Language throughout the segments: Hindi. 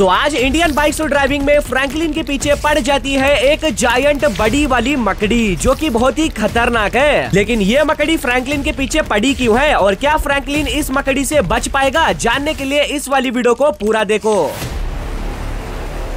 सो आज इंडियन बाइक ड्राइविंग में फ्रैंकलिन के पीछे पड़ जाती है एक जायंट बड़ी वाली मकड़ी, जो कि बहुत ही खतरनाक है। लेकिन ये मकड़ी फ्रैंकलिन के पीछे पड़ी क्यों है और क्या फ्रैंकलिन इस मकड़ी से बच पाएगा? जानने के लिए इस वाली वीडियो को पूरा देखो।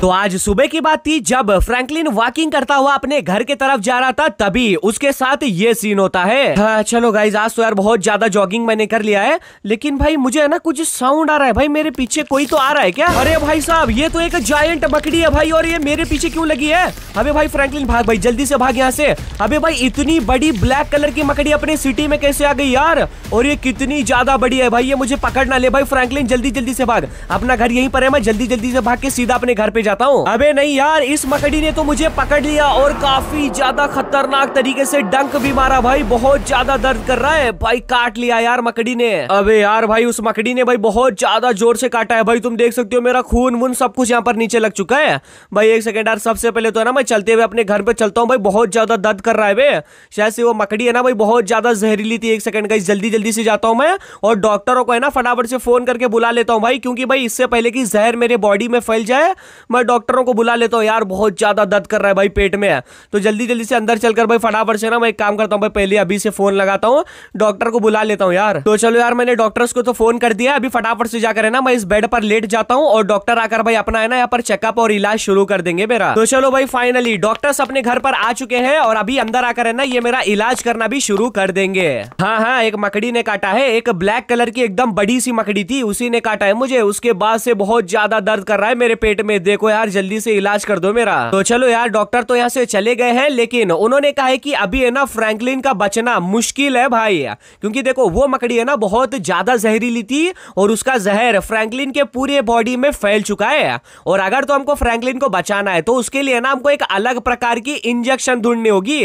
तो आज सुबह की बात थी जब फ्रैंकलिन वॉकिंग करता हुआ अपने घर के तरफ़ जा रहा था तभी उसके साथ ये सीन होता है। हाँ, चलो गाइज़ आज तो यार बहुत ज़्यादा जॉगिंग मैंने कर लिया है लेकिन भाई मुझे है ना कुछ साउंड आ रहा है। भाई मेरे पीछे कोई तो आ रहा है क्या? अरे भाई साहब ये तो एक जायंट मकड़ी है भाई और ये मेरे पीछे क्यों लगी है? अबे भाई फ्रैंकलिन भाग भाई जल्दी से भाग यहाँ से। अबे भाई इतनी बड़ी ब्लैक कलर की मकड़ी अपने सिटी में कैसे आ गई यार? और ये कितनी ज़्यादा बड़ी है भाई ये मुझे पकड़ ना ले। भाई फ्रैंकलिन जल्दी जल्दी से भाग। अपना घर यहीं पर है मैं जल्दी जल्दी से भाग के सीधा अपने घर पे जा जाता हूँ। अबे नहीं यार, इस मकड़ी ने तो मुझे पकड़ लिया और काफ़ी ज़्यादा खतरनाक तरीके से डंक भी मारा भाई, बहुत ज़्यादा दर्द कर रहा है। भाई काट लिया यार मकड़ी ने। अबे यार भाई, उस मकड़ी ने भाई बहुत ज़्यादा ज़ोर से काटा है। भाई तुम देख सकते हो मेरा खून मुन सब कुछ यहाँ पर नीचे लग चुका है। भाई एक सेकंड यार, सबसे पहले तो है ना मैं चलते हुए अपने घर पे चलता हूँ। भाई बहुत ज़्यादा दर्द कर रहा है भाई शायद से वो मकड़ी है ना भाई, बहुत ज़्यादा जहरीली थी। एक सेकंड का जल्दी जल्दी से जाता हूँ मैं और डॉक्टरों को है ना फटाफट से फ़ोन करके बुला लेता हूँ भाई, क्योंकि भाई इससे पहले की जहर मेरे बॉडी में फैल जाए मैं डॉक्टरों को बुला लेता हूँ, यार, बहुत ज़्यादा दर्द कर रहा है भाई, पेट में है। तो जल्दी जल्दी से अंदर चलकर भाई फटाफट से ना मैं एक काम करता हूँ भाई, पहले अभी से फ़ोन लगाता हूँ, डॉक्टर को बुला लेता हूँ, यार। तो चलो यार, मैंने डॉक्टर्स को तो फ़ोन कर दिया, अभी फटाफट से जाकर है ना मैं इस बेड पर लेट जाता हूँ और डॉक्टर आकर भाई अपना है ना यहाँ पर चेकअप और इलाज शुरू कर देंगे मेरा। तो चलो भाई फाइनली डॉक्टर्स अपने घर पर आ चुके हैं और अभी अंदर आकर है ना ये मेरा इलाज करना भी शुरू कर देंगे। हाँ हाँ एक मकड़ी ने काटा है, एक ब्लैक कलर की एकदम बड़ी सी मकड़ी थी, उसी ने काटा है मुझे, उसके बाद से बहुत ज़्यादा दर्द कर रहा है मेरे पेट में, देखो यार जल्दी से इलाज कर दो मेरा। तो चलो यार डॉक्टर तो यहाँ से चले गए हैं, लेकिन उन्होंने कहा है कि अभी है ना फ्रैंकलिन का बचना मुश्किल है भाई। क्योंकि देखो, वो मकड़ी है ना, बहुत ज़्यादा जहरीली थी और उसका जहर फ्रैंकलिन के पूरे बॉडी में फैल चुका है। और अगर तो हमको फ्रैंकलिन को बचाना है तो उसके लिए ना हमको एक अलग प्रकार की इंजेक्शन ढूंढनी होगी।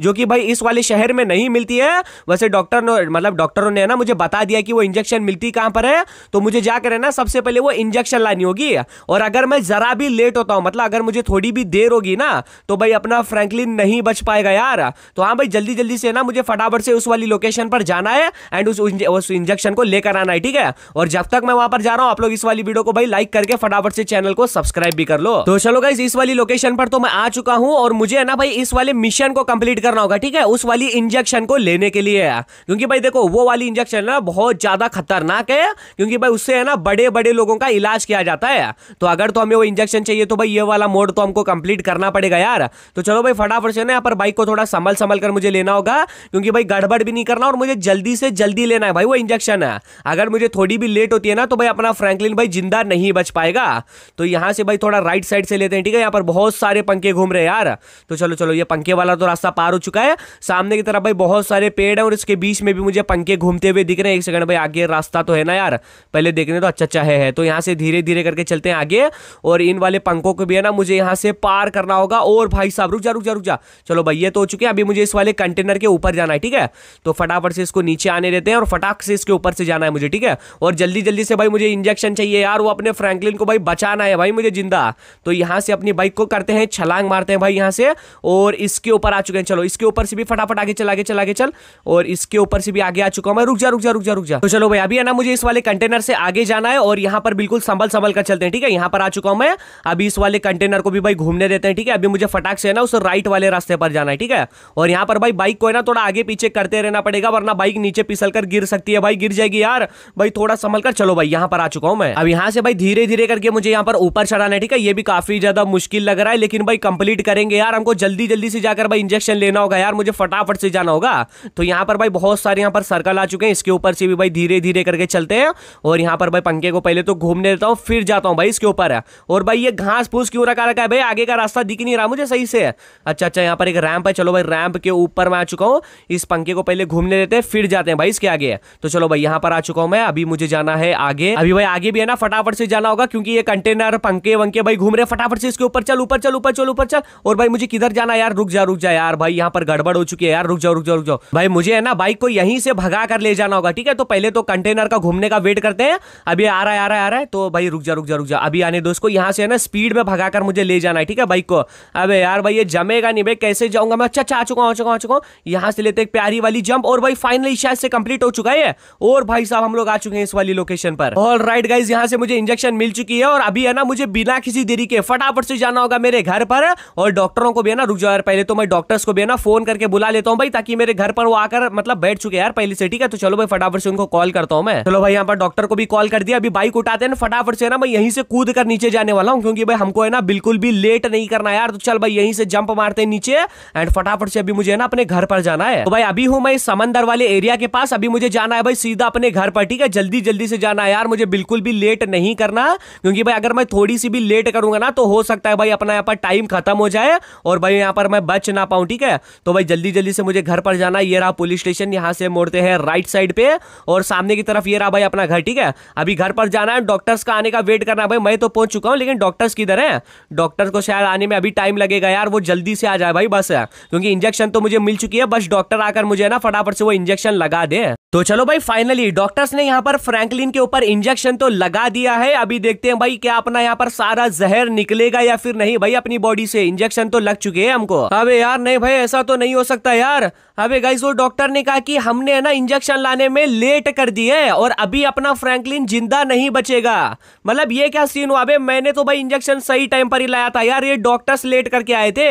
जो कि भाई इस वाले शहर में नहीं मिलती है। वैसे डॉक्टर ने मतलब डॉक्टरों ने ना मुझे बता दिया कि वो इंजेक्शन मिलती कहाँ पर है। तो मुझे जाकर है ना, सबसे पहले वो इंजेक्शन लानी होगी। और अगर मैं जरा भी लेट होता हूँ। मतलब अगर मुझे थोड़ी भी देर होगी ना तो भाई अपना फ्रैंकलिन नहीं बच पाएगा यार। तो हाँ भाई जल्दी जल्दी से ना मुझे फटाफट से उस वाली लोकेशन पर जाना है एंड उस उस इंजेक्शन को लेकर आना है, ठीक है? और जब तक मैं वहाँ पर जा रहा हूँ, आप लोग इस वाली वीडियो को भाई लाइक करके फटाफट से चैनल को सब्सक्राइब भी कर लो। तो चलो गाइस इस वाली लोकेशन पर तो मैं आ चुका हूँ और मुझे ना भाई, इस वाले मिशन को कंप्लीट करना होगा, ठीक है? उस वाली इंजेक्शन को लेने के लिए। क्योंकि भाई देखो, वो वाली इंजेक्शन ना बहुत ज़्यादा खतरनाक है, क्योंकि भाई उससे है ना बड़े बड़े लोगों का इलाज किया जाता है। तो अगर तो हमें वो इंजेक्शन चाहिए तो भाई ये वाला मोड तो हमको कंप्लीट करना पड़ेगा यार। तो चलो भाई फटाफट से ना यहाँ पर बाइक को थोड़ा संभल संभल कर मुझे लेना होगा, क्योंकि भाई गड़बड़ भी नहीं करना और मुझे जल्दी से जल्दी लेना है। भाई वो इंजेक्शन है। अगर मुझे थोड़ी भी लेट होती है ना तो भाई अपना फ्रैंकलिन भाई ज़िंदा नहीं बच पाएगा। तो यहाँ से भाई थोड़ा राइट साइड से लेते हैं, ठीक है? यहाँ पर बहुत सारे पंखे घूम रहे यार। तो चलो चलो, ये पंखे वाला तो रास्ता पार हो चुका है। सामने की तरफ़ भाई बहुत सारे पेड़ है और इसके बीच में भी मुझे पंखे घूमते हुए दिख रहे हैं। एक सेकंड भाई, आगे रास्ता तो है ना यार। पहले देखने तो अच्छा अच्छा है। तो यहाँ से धीरे धीरे करके चलते हैं आगे। और इन वाले पंखों को भी है ना, मुझे यहाँ से पार करना होगा। और भाई साहब, रुक जा रुक जा रुक जा। चलो भाई, ये तो हो चुके हैं। अभी मुझे इस वाले कंटेनर के ऊपर जाना है, ठीक है? तो फटाफट से इसको नीचे आने देते हैं और फटाक से इसके ऊपर से जाना है मुझे, ठीक है? और जल्दी जल्दी से भाई, मुझे इंजेक्शन चाहिए यार, वो अपने फ्रैंकलिन को भाई बचाना है भाई मुझे ज़िंदा। तो यहाँ से अपनी बाइक को करते हैं, छलांग मारते हैं भाई यहाँ से। और इसके ऊपर आ चुके हैं, चलो, इसके ऊपर से भी फटाफट आगे चल आगे चल आगे चल। और इसके ऊपर से भी आगे आ चुका हूँ रुक जा रुक जा रुक जा रुक जा। तो चलो भाई, अभी है ना, मुझे इस वाले कंटेनर से आगे जाना है और यहाँ पर बिल्कुल संभल संभल कर चलते हैं, ठीक है? यहाँ पर आ चुका हूँ मैं। अभी इस वाले कंटेनर को भी भाई घूमने देते हैं, ठीक है? अभी मुझे फटाक से है ना उस राइट वाले रास्ते पर जाना है, ठीक है? और यहाँ पर भाई बाइक को है ना थोड़ा आगे पीछे करते रहना पड़ेगा, वरना बाइक नीचे पिसल गिर सकती है। भाई गिर जाएगी यार। भाई थोड़ा संभल कर चलो भाई, यहाँ पर आ चुका हूँ मैं। अब यहाँ से भाई धीरे धीरे करके मुझे यहाँ पर ऊपर चढ़ाना है, ठीक है? ये भी काफ़ी ज़्यादा मुश्किल लग रहा है, लेकिन भाई कंप्लीट करेंगे यार। हमको जल्दी जल्दी से जाकर भाई इंजेक्शन लेना होगा यार, मुझे फटाफट से जाना होगा। तो यहाँ पर भाई बहुत सारे यहाँ पर सर्कल आ चुके हैं, इसके ऊपर से भी भाई धीरे धीरे करके चलते हैं। और यहाँ पर भाई पंखे को पहले तो घूमने देता हूँ, फिर जाता हूँ भाई इसके ऊपर। और भाई ये घास फूस क्यों रखा रखा है भाई? आगे का रास्ता दिख नहीं रहा, मुझे सही से। अच्छा अच्छा यहाँ पर एक रैंप है, चलो भाई रैंप के ऊपर मैं आ चुका हूँ। इस पंखे को पहले घूमने देते हैं, फिर जाते हैं भाई इसके आगे। तो चलो भाई, यहाँ पर आ चुका हूँ मैं, अभी मुझे जाना है आगे। अभी भाई, आगे भी है ना, फटाफट से जाना होगा, क्योंकि ये कंटेनर पंखे वंके भाई घूम रहे फटाफट से इसके ऊपर चल ऊपर चल ऊपर चल ऊपर चल। और भाई, मुझे किधर जाना यार? रुक जा रुक जा यार भाई, यहाँ पर गड़बड़ हो चुकी है यार। रुक जाओ रुक जाओ रुक जाओ। भाई, मुझे है ना बाइक को यहीं से भगा कर ले जाना होगा, ठीक है? तो पहले तो कंटेनर का घूमने का वेट करते हैं। अभी आ रहा है, आ रहा है, आ रहा है। तो भाई, रुक जा रुक जा रुक जा। अभी आने दो इसको, यहाँ से ना स्पीड में भगाकर मुझे ले जाना है, ठीक है बाइक को? अबे यार भाई, ये जमेगा नहीं भाई, कैसे जाऊँगा मैं? अच्छा अच्छा आ चुका हूँ, आ चुका हूँ, आ चुका हूँ। यहाँ से लेते एक प्यारी वाली जंप और भाई फाइनली शायद से कंप्लीट हो चुका है और भाई साहब, हम लोग आ चुके हैं इस वाली लोकेशन पर। ऑल राइट गाइज़ यहाँ से मुझे इंजेक्शन मिल चुकी है और अभी है ना, मुझे बिना किसी देरी के फटाफट से जाना होगा मेरे घर पर और डॉक्टरों को भी है ना, रुक जाओ यार, पहले तो मैं डॉक्टर्स को भी है ना फ़ोन करके बुला लेता हूँ भाई, ताकि मेरे घर पर वो आकर मतलब बैठ चुके यार पहले से, ठीक है? तो चलो भाई, फटाफट से उनको कॉल करता हूँ मैं। चलो भाई, यहाँ पर डॉक्टर को भी कॉल कर दिया, अभी बाइक उठाते हैं फटाफट से ना, मैं यहीं से कूद कर नीचे जाने वाला हूँ। क्योंकि भाई हमको है ना बिल्कुल भी लेट नहीं करना यार। तो चल भाई यहीं से जंप मारते हैं नीचे एंड फटाफट से अभी मुझे ना अपने घर पर जाना है। तो भाई अभी हूँ मैं समंदर वाले एरिया के पास। अभी मुझे जाना है भाई सीधा अपने घर पर, ठीक है? जल्दी जल्दी से जाना है यार। मुझे बिल्कुल भी लेट नहीं करना, क्योंकि भाई अगर मैं थोड़ी सी भी लेट करूँगा ना तो हो सकता है भाई अपना यहाँ पर टाइम खत्म हो जाए और भाई यहाँ पर मैं बच ना पाऊँ, ठीक है? तो भाई जल्दी जल्दी से मुझे घर पर जाना ये रहा पुलिस स्टेशन यहाँ से मोड़ते हैं राइट साइड पे और सामने की तरफ़ ये रहा भाई अपना घर, ठीक है? अभी घर पर जाना है डॉक्टर्स का आने का वेट करना भाई मैं तो पहुँच चुका हूँ, लेकिन डॉक्टर्स किधर है? डॉक्टर्स को शायद आने में अभी टाइम लगेगा यार, वो जल्दी से आ जाए भाई बस। क्योंकि इंजेक्शन तो मुझे मिल चुकी है, बस डॉक्टर आकर मुझे ना फटाफट से वो इंजेक्शन लगा दे। तो चलो भाई फाइनली डॉक्टर्स ने यहाँ पर फ्रैंकलिन के ऊपर इंजेक्शन तो लगा दिया है। अभी देखते हैं भाई, क्या अपना यहाँ पर सारा जहर निकलेगा या फिर नहीं? भाई, अपनी बॉडी से इंजेक्शन तो लग चुके हैं हमको। अबे यार, नहीं भाई, ऐसा तो नहीं हो सकता यार। अबे गाइस वो डॉक्टर ने कहा कि हमने, है ना इंजेक्शन लाने में लेट कर दी है और अभी अपना फ्रैंकलिन ज़िंदा नहीं बचेगा। मतलब ये क्या सीन हुआ? अबे मैंने तो भाई इंजेक्शन सही टाइम पर ही लाया था यार, ये डॉक्टर्स लेट करके आए थे।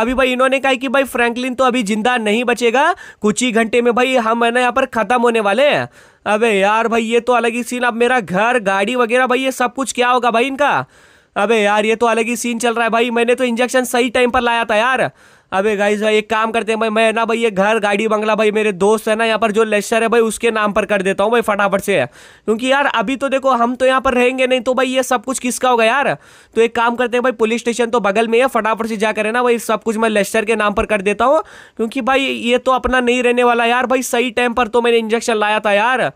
अभी भाई इन्होंने कहा कि भाई फ्रैंकलिन तो अभी ज़िंदा नहीं बचेगा। कुछ ही घंटे में भाई हम, है ना, यहाँ पर खत्म होने वाले हैं। अबे यार भाई, ये तो अलग ही सीन अब मेरा घर, गाड़ी वगैरह, भाई ये सब कुछ क्या होगा भाई इनका? अबे यार, ये तो अलग ही सीन चल रहा है भाई। मैंने तो इंजेक्शन सही टाइम पर लाया था यार। अबे गाइस भाई, एक काम करते हैं भाई, मैं ना भाई, ये घर, गाड़ी, बंगला, भाई, मेरे दोस्त है ना, यहाँ पर जो लेक्चर है भाई, उसके नाम पर कर देता हूँ भाई, फटाफट से। क्योंकि यार, अभी तो देखो, हम तो यहाँ पर रहेंगे नहीं तो भाई, ये सब कुछ किसका होगा यार? तो एक काम करते हैं भाई पुलिस स्टेशन तो बगल में है फटाफट से जाकर है ना भाई, सब कुछ मैं लेक्चर के नाम पर कर देता हूँ। क्योंकि भाई, ये तो अपना नहीं रहने वाला यार, भाई, सही टाइम पर तो मैंने इंजेक्शन लाया था यार।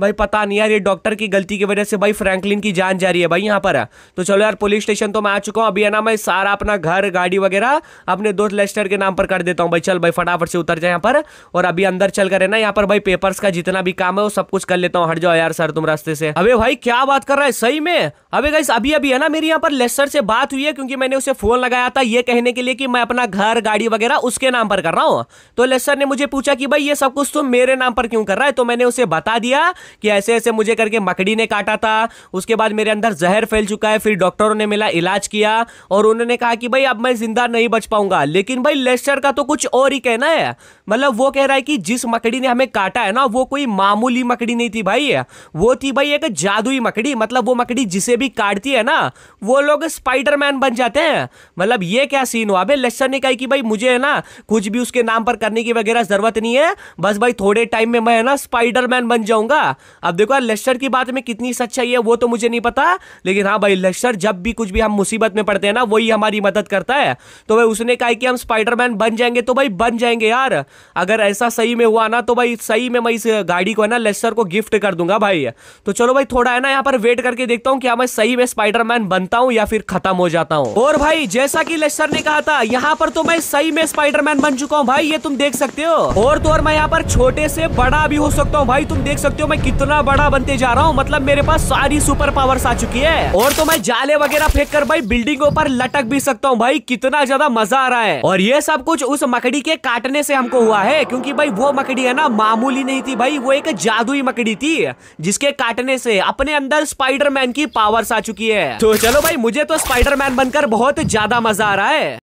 भाई पता नहीं यार, ये डॉक्टर की गलती की वजह से भाई फ्रैंकलिन की जान जा रही है भाई यहाँ पर। तो चलो यार, पुलिस स्टेशन तो मैं आ चुका हूँ। अभी है ना मैं सारा अपना घर, गाड़ी वगैरह अपने दोस्त लेस्टर के नाम पर कर देता हूँ भाई। चल भाई, फटाफट से उतर जाए यहाँ पर। और अभी अंदर चल कर है ना यहाँ पर भाई पेपर्स का जितना भी काम है वो सब कुछ कर लेता हूँ। हट जाओ यार सर तुम रास्ते से। अबे भाई, क्या बात कर रहा है? सही में? अबे गाइस अभी अभी है ना मेरी यहाँ पर लेस्टर से बात हुई है क्योंकि मैंने उसे फ़ोन लगाया था ये कहने के लिए कि मैं अपना घर, गाड़ी वगैरह उसके नाम पर कर रहा हूँ। तो लेस्टर ने मुझे पूछा कि भाई, ये सब कुछ तुम मेरे नाम पर क्यों कर रहा है? तो मैंने उसे बता दिया कि ऐसे ऐसे मुझे करके मकड़ी ने काटा था। उसके बाद मेरे अंदर जहर फैल चुका है, फिर डॉक्टरों ने मेरा इलाज किया और उन्होंने कहा कि भाई अब मैं ज़िंदा नहीं बच पाऊँगा। लेकिन भाई लेस्टर का तो कुछ और ही कहना है। मतलब वो कह रहा है कि जिस मकड़ी ने हमें काटा है ना, वो कोई मामूली मकड़ी नहीं थी भाई। वो थी भाई एक जादुई मकड़ी। मतलब वो मकड़ी जिसे भी काटती है ना, वो लोग स्पाइडरमैन बन जाते हैं। मतलब ये क्या सीन हुआ? भाई लेस्टर ने कहा कि भाई मुझे है ना, कुछ भी उसके नाम पर करने की वगैरह ज़रूरत नहीं है। बस भाई थोड़े टाइम में मैं है ना स्पाइडरमैन बन जाऊँगा। अब देखो यार लेस्टर की बात में कितनी सच्चाई है, वो तो मुझे नहीं पता। लेकिन हाँ भाई लेस्टर जब भी कुछ भी हम मुसीबत में पड़ते हैं ना, वही हमारी मदद करता है। तो भाई, उसने कहा कि हम स्पाइडरमैन बन जाएँगे तो भाई बन जाएँगे यार। अगर ऐसा सही में हुआ ना तो भाई सही में मैं इस गाड़ी को है ना लेस्टर को गिफ्ट कर दूँगा भाई। तो चलो भाई, थोड़ा है ना, यहाँ पर वेट करके देखता हूँ, क्या मैं सही में स्पाइडरमैन बनता हूँ या फिर खत्म हो जाता हूँ। और भाई, जैसा कि लेस्टर ने कहा था, यहाँ पर तो मैं सही में स्पाइडरमैन बन चुका हूँ भाई, ये तुम देख सकते हो। और तो और मैं यहाँ पर छोटे से बड़ा भी हो सकता हूँ भाई, तुम देख सकते हो मैं कितना बड़ा बनते जा रहा हूँ। मतलब मेरे पास सारी सुपर पावर्स आ चुकी है। और तो मैं जाले वगैरह फेंक कर भाई बिल्डिंगों पर लटक भी सकता हूँ भाई। कितना ज़्यादा मज़ा आ रहा है। और ये सब कुछ उस मकड़ी के काटने से हमको हुआ है, क्योंकि भाई वो मकड़ी है ना, मामूली नहीं थी भाई, वो एक जादुई मकड़ी थी, जिसके काटने से अपने अंदर स्पाइडरमैन की पावर्स आ चुकी है। तो चलो भाई, मुझे तो स्पाइडरमैन बनकर बहुत ज़्यादा मज़ा आ रहा है।